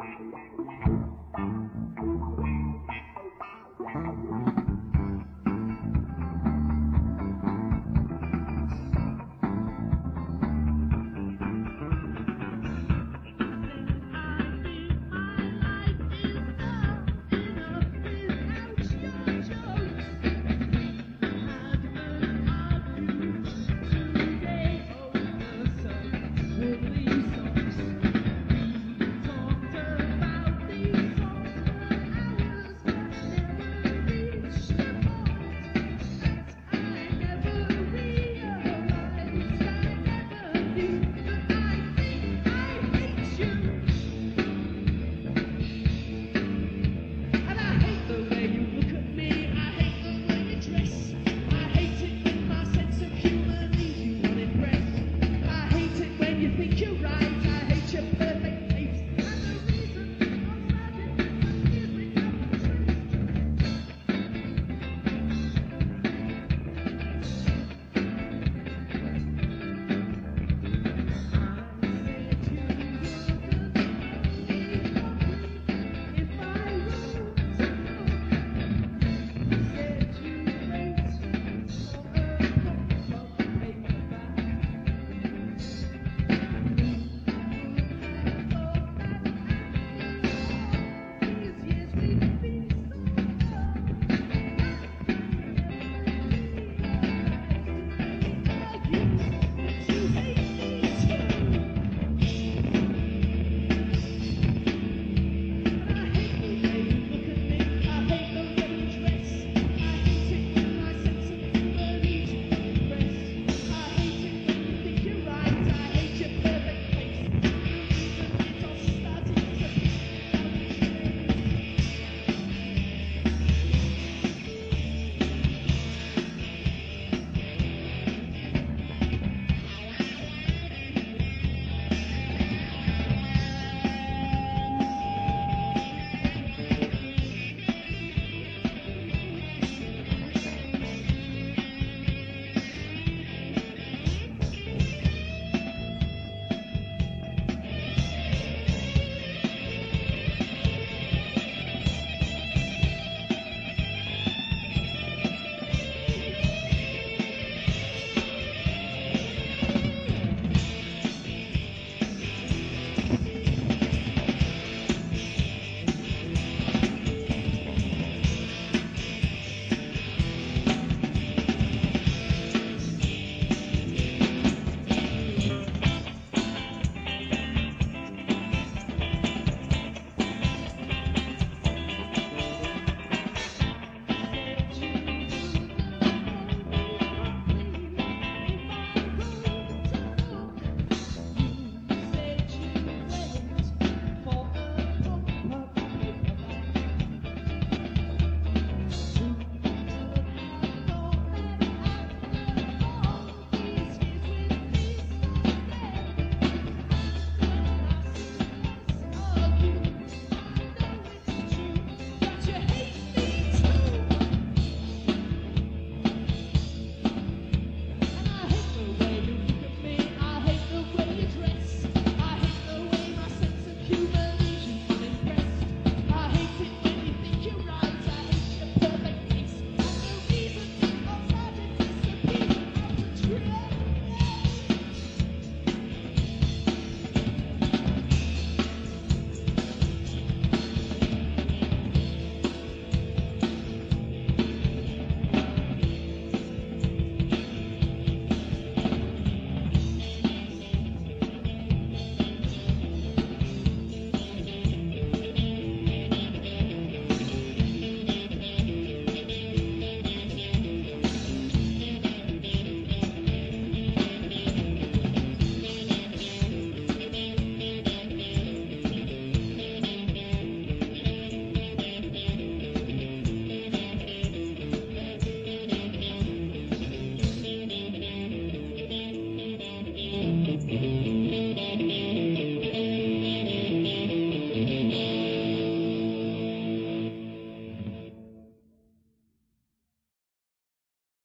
wow, wow.